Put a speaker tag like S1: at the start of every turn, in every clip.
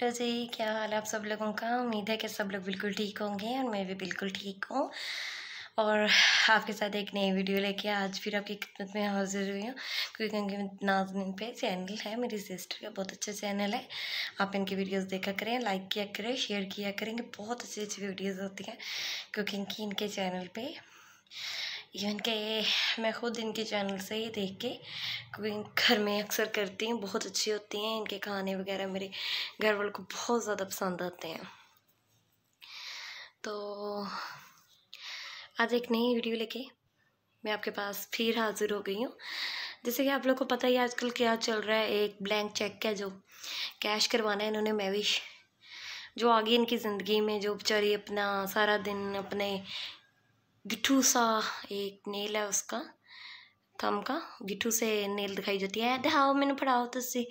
S1: Hello जी, क्या हाल है आप सब लोगों का? उम्मीद है कि सब लोग बिल्कुल ठीक होंगे और मैं भी बिल्कुल ठीक हूँ। और आपके साथ एक नई वीडियो लेके आज फिर आपकी खिदमत में हाजिर हुई हूँ। क्योंकि नाजमिन पे चैनल है, मेरी सिस्टर का बहुत अच्छा चैनल है। आप इनकी वीडियोस देखा करें लाइक किया करें शेयर किया करेंगे। बहुत अच्छी अच्छी वीडियोस होती हैं कुकिंग की इनके चैनल पे इवन के मैं खुद इनके चैनल से ही देख के कुकिंग घर में अक्सर करती हूँ, बहुत अच्छी होती हैं। इनके खाने वगैरह मेरे घर वालों को बहुत ज़्यादा पसंद आते हैं। तो आज एक नई वीडियो लेके मैं आपके पास फिर हाजिर हो गई हूँ। जैसे कि आप लोग को पता ही आजकल क्या चल रहा है, एक ब्लैंक चेक है जो कैश करवाना है इन्होंने मैविश जो आगे इनकी ज़िंदगी में, जो बेचारी अपना सारा दिन अपने गिट्ठू सा एक नेल है उसका थम का गिट्ठू से नेल दिखाई जाती है दिखाओ मैंने पढ़ाओ तुसी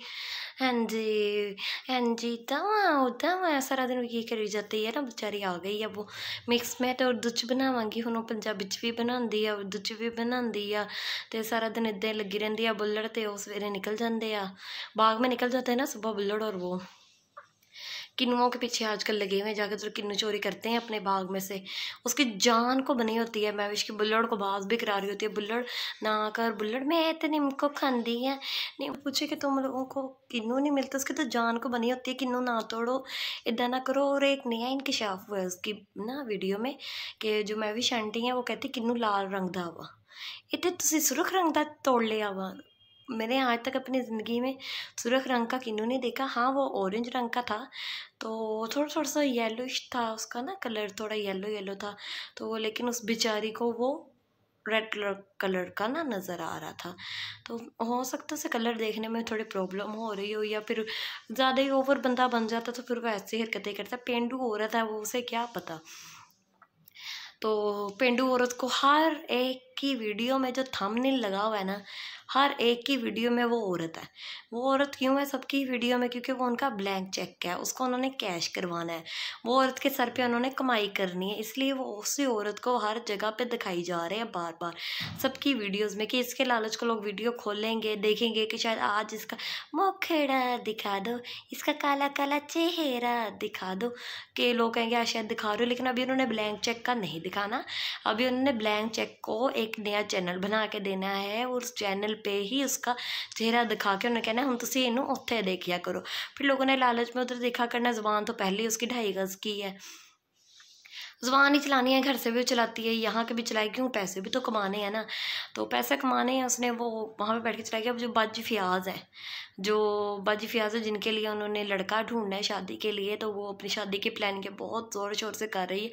S1: हाँ जी हाँ जी दवा दवा सारा दिन की करी जाती है ना बेचारी आ गई है वो मिक्स मैट और दुच बनावांगी ਹੁਣ ਪੰਜਾਬੀ ਚ ਵੀ ਬਣਾਉਂਦੀ ਆ ਉਰਦੂ ਚ ਵੀ ਬਣਾਉਂਦੀ ਆ ਤੇ ਸਾਰਾ ਦਿਨ ਇਦਾਂ ਲੱਗੀ ਰਹਿੰਦੀ ਆ ਬੁੱਲੜ ਤੇ ਉਹ ਸਵੇਰੇ ਨਿਕਲ ਜਾਂਦੇ ਆ ਬਾਗ में निकल जाते हैं ना सुबह बुल्लड़ और वो किन्नुओं के पीछे आजकल लगे हुए हैं जाकर तो किन्नू चोरी करते हैं अपने बाग में से। उसकी जान को बनी होती है मैविश की बुल्लड़ को बाज भी करा रही होती है। बुल्लड़ ना कर बुल्लड़, मैं तो निमको खांदी है। नहीं पूछे कि तुम लोगों को किन्नू नहीं मिलता? उसकी तो जान को बनी होती है, किन्नू ना तोड़ो, इदा ना करो। और एक नया इंकशाफ हुआ है उसकी ना वीडियो में, कि जो मैविश आंटी है, वो कहती किन्नू लाल रंग का वा। सुरख रंग का तोड़ लिया वा मैंने आज तक अपनी ज़िंदगी में सुरख रंग का किन्नू नहीं देखा। हाँ वो ऑरेंज रंग का था तो थोड़ा थोड़ा सा येलोइश था उसका ना कलर थोड़ा येलो येलो था तो लेकिन उस बेचारी को वो रेड कलर कलर का ना नज़र आ रहा था। तो हो सकता है कलर देखने में थोड़ी प्रॉब्लम हो रही हो या फिर ज़्यादा ही ओवर बंदा बन जाता तो फिर वो ऐसी हरकतें करता। पेंडू है, वो उसे क्या पता? तो पेंडू औरत को हर एक की वीडियो में जो थंबनेल लगा हुआ है ना हर एक की वीडियो में वो औरत है। वो औरत क्यों है सबकी वीडियो में? क्योंकि वो उनका ब्लैंक चेक है, उसको उन्होंने कैश करवाना है। वो औरत के सर पे उन्होंने कमाई करनी है, इसलिए वो उसी औरत को हर जगह पे दिखाई जा रहे हैं बार बार सबकी वीडियोस में कि इसके लालच को लोग वीडियो खोलेंगे, देखेंगे कि शायद आज इसका मुखेड़ा दिखा दो, इसका काला काला चेहरा दिखा दो। कि लोग कहेंगे, आज शायद दिखा रहे हो, लेकिन अभी उन्होंने ब्लैंक चेक का नहीं दिखाना। अभी उन्होंने ब्लैंक चेक को एक नया चैनल बना के देना है उस चैनल पे ही उसका चेहरा दिखा के उन्हें कहना हम तुम इनू उत्थे देखिया करो। फिर लोगों ने लालच में उधर देखा करना जबान तो पहले ही उसकी ढाई गज की है। जबान ही चलानी है, घर से भी चलाती है, यहाँ के भी चलाई क्यों? पैसे भी तो कमाने हैं ना। तो पैसे कमाने हैं, उसने वो वहाँ पे बैठ के चलाई गया जो बाजी फियाज है जो बाजी फियाज है, जिनके लिए उन्होंने लड़का ढूंढना है शादी के लिए तो वो अपनी शादी की प्लान के बहुत ज़ोर शोर से कर रही है।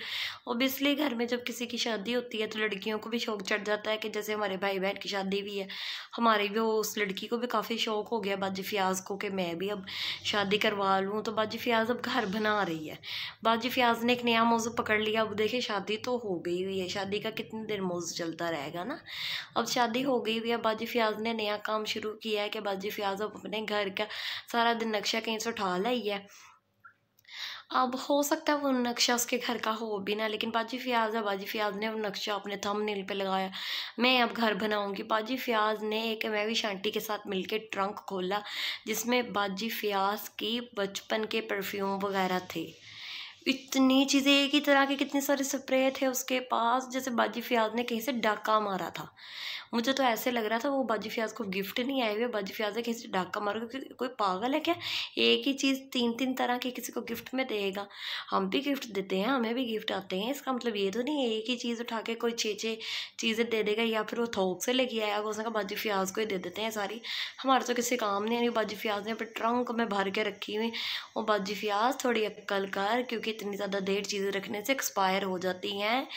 S1: ओबियसली घर में जब किसी की शादी होती है तो लड़कियों को भी शौक चढ़ जाता है कि जैसे हमारे भाई बहन की शादी भी है। हमारी भी, उस लड़की को भी काफ़ी शौक हो गया बाजी फियाज को कि मैं भी अब शादी करवा लूँ। तो बाजी फियाज अब घर बना रही है। बाजी फियाज ने एक नया मौजू पकड़ लिया। अब देखिए, शादी तो हो गई हुई है। शादी का कितने देर मौजू चलता रहेगा ना? अब शादी हो गई हुई है। बाजी फियाज ने नया काम शुरू किया है कि बाजी फियाज अब अपने घर का सारा दिन नक्शा कहीं से उठा लाई है। अब हो सकता है वो नक्शा उसके घर का हो भी ना, लेकिन बाजी फ़ियाज़ है बाजी फ़ियाज़ ने वो नक्शा अपने थम नील पर लगाया। मैं अब घर बनाऊँगी। बाजी फ़ियाज़ ने एक मैवी शांटी के साथ मिलके ट्रंक खोला, जिसमें बाजी फ़ियाज़ की बचपन के परफ्यूम वगैरह थे। इतनी चीज़ें एक ही तरह के कितने सारे स्प्रे थे उसके पास, जैसे बाजी फ़ियाज़ ने कहीं से डाका मारा था। मुझे तो ऐसे लग रहा था वो बाजी फ्याज को गिफ्ट नहीं आए हुए, बाजी फ्याज कहीं से डाका मारा, क्योंकि कोई पागल है क्या? एक ही चीज़ तीन तीन तरह की किसी को गिफ्ट में देगा। हम भी गिफ्ट देते हैं, हमें भी गिफ्ट आते हैं, इसका मतलब ये तो नहीं है, एक ही चीज़ उठा के कोई छः छः चीज़ें दे देगा या फिर वो थोक से लेके आया उसने कहा बाजी फ्याज को ही दे देते हैं सारी। हमारे तो किसी काम नहीं बाजी फ्याज ने अपने ट्रंक में भर के रखी हुई। वो बाजी फ्याज थोड़ी अक्कल कर, क्योंकि इतनी ज़्यादा देर चीज़ें रखने से एक्सपायर हो जाती हैं।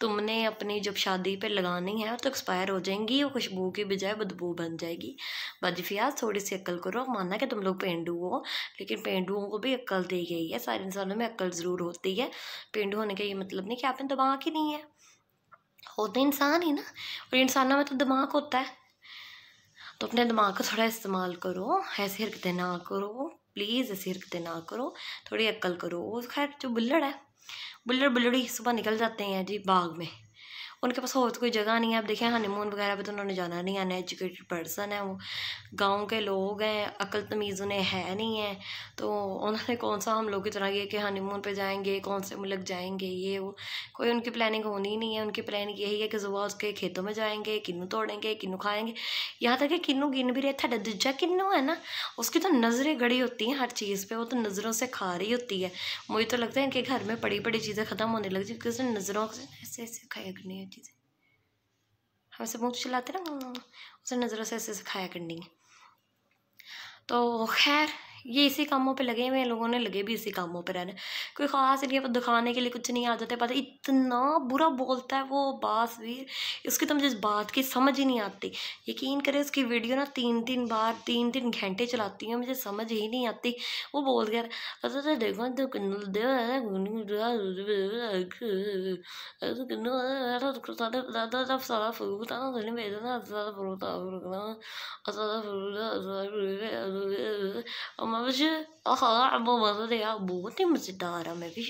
S1: तुमने अपनी जब शादी पर लगानी है तो एक्सपायर हो जाएँगी वो खुशबू की बजाय बदबू बन जाएगी। बदफियाज थोड़ी सी अक्ल करो। माना कि तुम लोग पेंडू हो, लेकिन पेंडुओं को भी अक्ल दी गई है। सारे इंसानों में अक्ल ज़रूर होती है। पेंडू होने का ये मतलब नहीं कि आपने दिमाग ही नहीं है। होते इंसान ही ना, और इंसानों में तो दिमाग होता है। तो अपने दिमाग का थोड़ा इस्तेमाल करो, ऐसी हरकतें ना करो। प्लीज़ ऐसी हरकतें ना करो, थोड़ी अक्ल करो। वो खैर जो बुल्लड़ है बुल्लड़ बुल्लड़ी सुबह निकल जाते हैं जी बाग में। उनके पास और तो कोई जगह नहीं है। अब देखें हनीमून वगैरह पे तो उन्होंने जाना नहीं है एजुकेटेड पर्सन है वो। गाँव के लोग हैं अकल तमीज़ उन्हें है नहीं है। तो उन्होंने कौन सा हम लोग की तरह ये कि हनीमून पे जाएँगे, कौन से मुल्क जाएँगे, ये वो। कोई उनकी प्लानिंग होनी नहीं है। उनकी प्लानिंग यही है कि सुबह उसके खेतों में जाएँगे, किन्नू तोड़ेंगे, किन्नू खाएँगे। यहाँ तक कि किन्नू गिन भी रहे था दूजा किन्नू है ना, उसकी तो नज़रें गड़ी होती हैं हर चीज़ पर वो तो नज़रों से खा रही होती है। मुझे तो लगता है इनके घर में बड़ी बड़ी चीज़ें ख़त्म होने लग क्योंकि उसने नज़रों से ऐसे ऐसे खाया करनी है हम ऐसे मुँह चलाते ना उसे नज़रों से ऐसे ऐसे खाया करनी है। तो खैर ये इसी कामों पे लगे हुए हैं लोगों ने लगे भी इसी कामों पे रहने कोई ख़ास नहीं है दिखाने के लिए कुछ नहीं आ जाते पता इतना बुरा बोलता है वो बास वीर उसकी तो मुझे इस बात की समझ ही नहीं आती यकीन करें उसकी वीडियो ना तीन तीन बार तीन तीन घंटे चलाती है मुझे समझ ही नहीं आती वो बोल गया अच्छा तो देखो सारा मुझे हाँ वो मज़ा यार बहुत ही मज़ेदार है मैं भी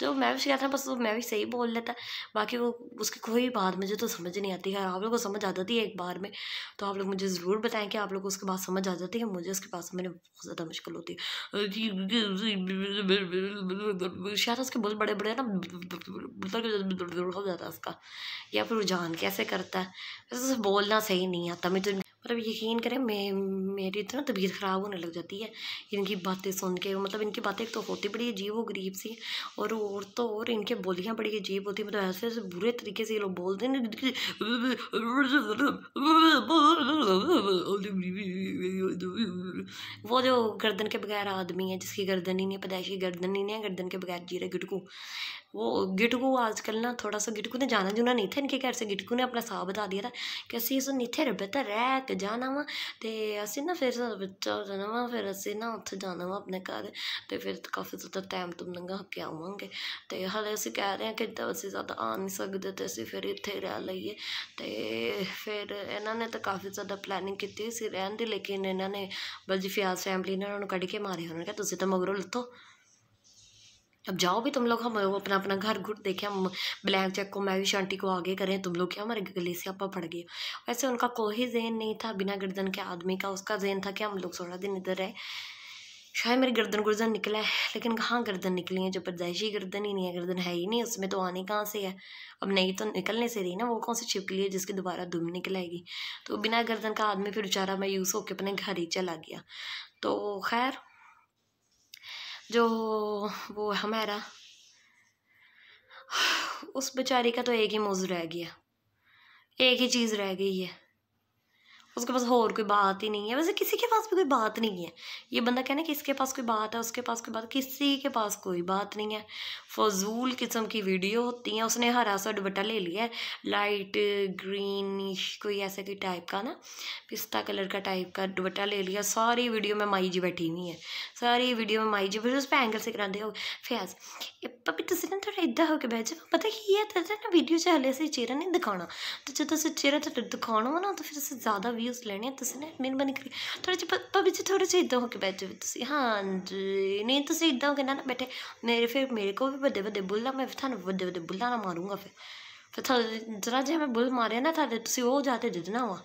S1: तो मैं भी कहता बस मैं भी सही बोल लेता बाकी वो उसकी कोई बात मुझे तो समझ नहीं आती है आप लोगों को समझ आ जाती है एक बार में तो आप लोग मुझे ज़रूर बताएँ कि आप लोग को उसके बाद समझ आ जाती है मुझे उसके पास समझने बहुत ज़्यादा मुश्किल होती है शायद उसके बहुत बड़े बड़े ना हो जाता है उसका या फिर जान कैसे करता है बोलना सही नहीं आता मैं तो मतलब यकीन करें, मैं, मेरी तो ना तबीयत ख़राब होने लग जाती है। इनकी बातें सुन के मतलब इनकी बातें तो होती बड़ी अजीब वो गरीब सी, और और तो और इनके बोलियाँ बड़ी अजीब होती मतलब ऐसे ऐसे बुरे तरीके से ये लोग बोलते वो जो गर्दन के बगैर आदमी है, जिसकी गर्दन ही नहीं है पैदाइशी गर्दन ही नहीं है, गर्दन के बगैर जीरे गिटकू। वो गिटकू आजकल ना थोड़ा सा गिटकू ने जाना जुना नहीं था इनके घर से गिटकू ने अपना साह बता दिया था कि ਅਸੀਂ ਇਸ ਨੂੰ ਇੱਥੇ ਰੱਬੇ ਤਾਂ ਰਹਿ ਕੇ ਜਾਣਾ ਵਾ ਤੇ ਅਸੀਂ ਨਾ ਫਿਰ ਸਾਡਾ ਬੱਚਾ ਹੋ ਜਾਣਾ ਵਾ ਫਿਰ ਅਸੀਂ ਨਾ ਉੱਥੇ ਜਾਣਾ ਵਾ ਆਪਣੇ ਘਰ ਤੇ ਫਿਰ ਕਾਫੀ ਜ਼ਿਆਦਾ ਟਾਈਮ ਤੋਂ ਲੰਘਾ ਕੇ ਆਵਾਂਗੇ ਤੇ ਹਲੇ ਅਸੀਂ ਕਹਿ ਰਹੇ ਹਾਂ ਕਿ ਇੱਦਾਂ ਅਸੀਂ ਜ਼ਿਆਦਾ ਆ ਨਹੀਂ ਸਕਦੇ ਤੇ ਅਸੀਂ ਫਿਰ ਇੱਥੇ ਰਹਿ ਲਈਏ ਤੇ ਫਿਰ ਇਹਨਾਂ ਨੇ ਤਾਂ ਕਾਫੀ ਜ਼ਿਆਦਾ ਪਲੈਨਿੰਗ ਕੀਤੀ ਸੀ ਰਹਿਣ ਦੀ ਲੇਕਿਨ ਇਹਨਾਂ ਨੇ ਬਲਜੀ ਫਿਆਜ਼ ਫੈਮਿਲੀ ਨੇ ਉਹਨਾਂ ਨੂੰ ਕੱਢ ਕੇ ਮਾਰੇ ਉਹਨਾਂ ਨੇ ਕਿਹਾ ਤੁਸੀਂ ਤਾਂ ਮਗਰੋਂ ਲੱਥੋ अब जाओ भी तुम लोग, हम अपना अपना घर घुट देखे, हम ब्लैक चेक को, मैं भी शांति को आगे करें, तुम लोग क्या हमारे गले से आपा पड़ गए वैसे उनका कोई जेन नहीं था, बिना गर्दन के आदमी का, उसका जेन था कि हम लोग सोलह दिन इधर रहे। शायद मेरी गर्दन गुर्दन निकला है, लेकिन कहाँ गर्दन निकली है जो पैदाइशी गर्दन ही नहीं है? गर्दन है ही नहीं, उसमें तो आने कहाँ से है? अब नहीं तो निकलने से रही ना, वो कौन सी छिपकली है जिसकी दोबारा दुम निकलेगी तो बिना गर्दन का आदमी फिर बेचारा मैं यूज़ होकर अपने घर ही चला गया। तो खैर जो वो हमारा, उस बेचारी का तो एक ही मौजू रह गया, एक ही चीज़ रह गई है। उसके पास और कोई बात ही नहीं है। वैसे किसी के पास भी कोई बात नहीं है। ये बंदा कहना कि इसके पास कोई बात है, उसके पास कोई बात, किसी के पास कोई बात नहीं है। फजूल किस्म की वीडियो होती हैं, उसने हरा सा दुपट्टा ले लिया है लाइट ग्रीन कोई ऐसे कोई टाइप का ना, पिस्ता कलर का टाइप का दुपट्टा ले लिया। सारी वीडियो में माई जी बैठी हुई है। सारी वीडियो में माई जी फिर उस पर एंगल से कराते हो, फैज पपी तुम ना थोड़ा इदा होकर बैठ जाओ। पता की है ना वीडियो च हले से चेहरा नहीं दिखाना। तो जो तुम चेहरा दिखाना हो ना तो फिर ज़्यादा ਰਿਵਿਊਜ਼ ਲੈਣੇ ਤੁਸੀਂ ਨਾ ਮਿਹਰਬਾਨੀ ਕਰੀ ਥੋੜੇ ਜਿਹਾ ਭਾਬੀ ਜੀ ਥੋੜੇ ਜਿਹਾ ਇਦਾਂ ਹੋ ਕੇ ਬੈਠ ਜਾਓ ਤੁਸੀਂ। ਹਾਂਜੀ, ਨਹੀਂ ਤੁਸੀਂ ਇਦਾਂ ਹੋ ਕੇ ਨਾ ਬੈਠੇ। ਮੇਰੇ ਫਿਰ, ਮੇਰੇ ਕੋਲ ਵੀ ਵੱਡੇ ਵੱਡੇ ਬੁੱਲਾਂ ਮੈਂ ਤੁਹਾਨੂੰ ਵੱਡੇ ਵੱਡੇ ਬੁੱਲਾਂ ਨਾਲ ਮਾਰੂੰਗਾ ਫਿਰ। ਫਿਰ ਤੁਹਾਨੂੰ ਜਰਾ ਜੇ ਮੈਂ ਬੁੱਲ ਮਾਰਿਆ ਨਾ ਤੁਹਾਡੇ, ਤੁਸੀਂ ਉਹ ਜਾ ਕੇ ਜਿੱਦਣਾ ਵਾ।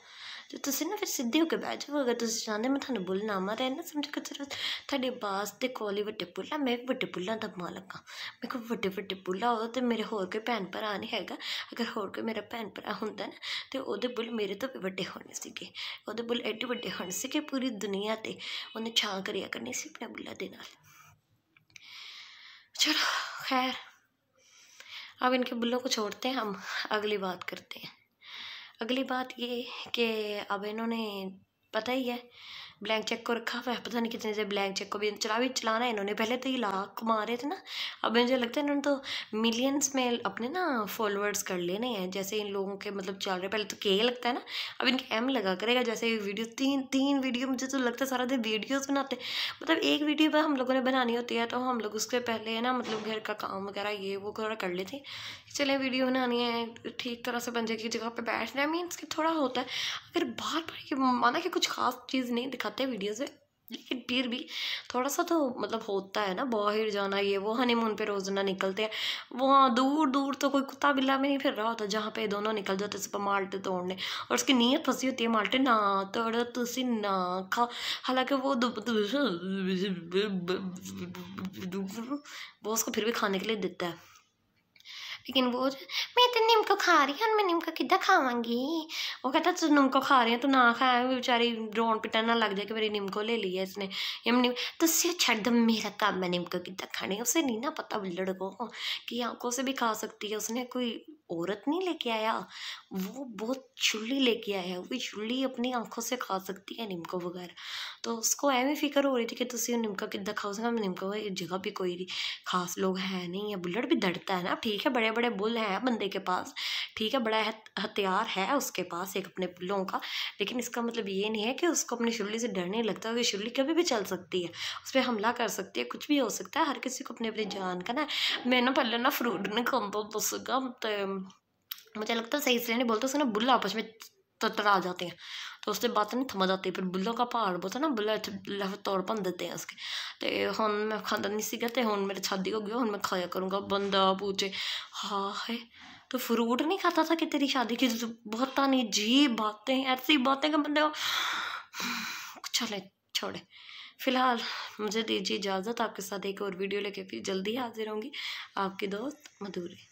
S1: ਤੇ ਤੁਸੀਂ ਨਾ ਫਿਰ ਸਿੱਧੇ ਹੋ ਕੇ ਬੈਠ ਜਾਓ ਅਗਰ ਤੁਸੀਂ ਚਾਹੁੰਦੇ ਮੈਂ ਤੁਹਾਨੂੰ ਬੁੱਲ ਨਾ ਮਾਰੇ ਨਾ ਸਮਝੋ ਕਿ ਤੁਹਾਡੇ ਬਾਸ ਦੇ ਕੋਲ ਹੀ ਵੱਡੇ ਬੁੱਲਾ ਮੈਂ ਵੱਡੇ ਬੁੱਲਾਂ ਦਾ ਮਾਲਕ ਹਾਂ ਮੇਰੇ ਕੋਲ ਵੱਡੇ ਵੱਡੇ ਬੁੱਲਾ ਹੋ ਤੇ ਮੇਰੇ ਹੋਰ ਕੋਈ ਭੈਣ ਭਰਾ ਨਹੀਂ ਹੈਗਾ ਅਗਰ ਹੋਰ ਕੋਈ ਮੇਰਾ ਭੈਣ ਭਰਾ ਹੁੰਦਾ ਨਾ ਤੇ ਉਹਦੇ ਬੁੱਲ ਮੇਰੇ ਤੋਂ ਵੀ ਵੱਡੇ ਹੋਣੇ ਸੀਗੇ ਉਹਦੇ ਬੁੱਲ ਐਡੇ ਵੱਡੇ ਹੋਣੇ ਸੀ ਕਿ ਪੂਰੀ ਦੁਨੀਆ ਤੇ ਉਹਨੇ ਛਾਂ ਕਰਿਆ ਕਰਨੀ ਸੀ ਆਪਣੇ ਬੁੱਲਾ ਦੇ ਨਾਲ चलो खैर अब इनके बुल्लों को छोड़ते हैं हम अगली बात करते हैं अगली बात ये कि अब इन्होंने पता ही है ब्लैंक चेक को रखा हुआ है, पता नहीं कितने से ब्लैंक चेक को भी चला भी चलाना है इन्होंने, पहले तो ये लाख कमा रहे थे ना, अब मुझे लगता है इन्होंने तो मिलियंस में अपने ना फॉलोअर्स कर लेने हैं, जैसे इन लोगों के मतलब चल रहे पहले तो के लगता है ना, अब इनके एम लगा करेगा, जैसे वीडियो तीन तीन वीडियो मुझे तो लगता है सारा दिन वीडियोज़ बनाते मतलब एक वीडियो पर हम लोगों ने बनानी होती है तो हम लोग उसके पहले है ना मतलब घर का काम वगैरह ये वो थोड़ा कर लेते चले वीडियो बनानी है ठीक तरह से बन जाएगी जगह पर बैठना मीन्स कि थोड़ा होता है अगर बार बार माना कि कुछ खास चीज़ नहीं दिखाते वीडियोज़ में लेकिन फिर भी थोड़ा सा तो मतलब होता है ना बाहर जाना ये वो हनीमून पे रोज ना निकलते हैं वहाँ दूर दूर तो कोई कुत्ता बिल्ला में नहीं फिर रहा होता जहाँ पे दोनों निकल जाते सुबह माल्टे तोड़ने और उसकी नीयत फंसी होती है माल्टे ना तोड़ तुसी ना खा हालाँकि वो वो उसको फिर भी खाने के लिए देता है लेकिन वो मैं तो निम्को खा रही हूँ, मैं निम्को किदा खावांगी? वो कहता, तू निम्को खा रही है, तू ना खाया बेचारी रोन पिटन ना लग जाए कि मेरी निम्को ले ली है इसने। ये निम तुझसे छड़ मेरा काम है निम्को किदा खाने, उसे नहीं ना पता बिल्लड़ को, कि आँखों से भी खा सकती है, उसने कोई औरत नहीं लेके आया, वो बहुत चुल्ली लेके आया, वो चुल्ली अपनी आँखों से खा सकती है निमको वगैरह तो उसको एवं फ़िक्र हो रही थी कि तुम निमका किदा खाओ सका निमका जगह भी कोई खास लोग है नहीं है बुल्लट भी दड़ता है ना, ठीक है बड़े बड़े बुल हैं बंदे के पास, ठीक है, बड़ा हथियार है उसके पास एक अपने बुल्लों का, लेकिन इसका मतलब ये नहीं है कि उसको अपनी शुल्ली से डर नहीं लगता कि शुल्ली कभी भी चल सकती है, उस पर हमला कर सकती है, कुछ भी हो सकता है, हर किसी को अपनी अपनी जान का ना, मैं ना पहले ना फ्रूट नहीं खाता दसगा तो मुझे लगता है सही इसलिए नहीं बोलते उसने बुल्ला आपस में तटरा जाते हैं। तो उससे बात नहीं थमा जाती, फिर बुल्लों का पहाड़ बोलते ना, बुल्ला इतने तौड़ भन देते हैं उसके। तो हम मैं खाता नहीं सीगा तो हम मेरी शादी हो गई हूँ मैं खाया करूँगा, बंदा पूछे हाँ है? तो फ्रूट नहीं खाता था कि तेरी शादी की? तो बहुत नहीं जी बातें ऐसी बातें का बंदे चले, छोड़े। फ़िलहाल मुझे दीजिए इजाज़त, आपके साथ एक और वीडियो लेके फिर जल्दी हाजिर होंगी। आपकी दोस्त मधुरी।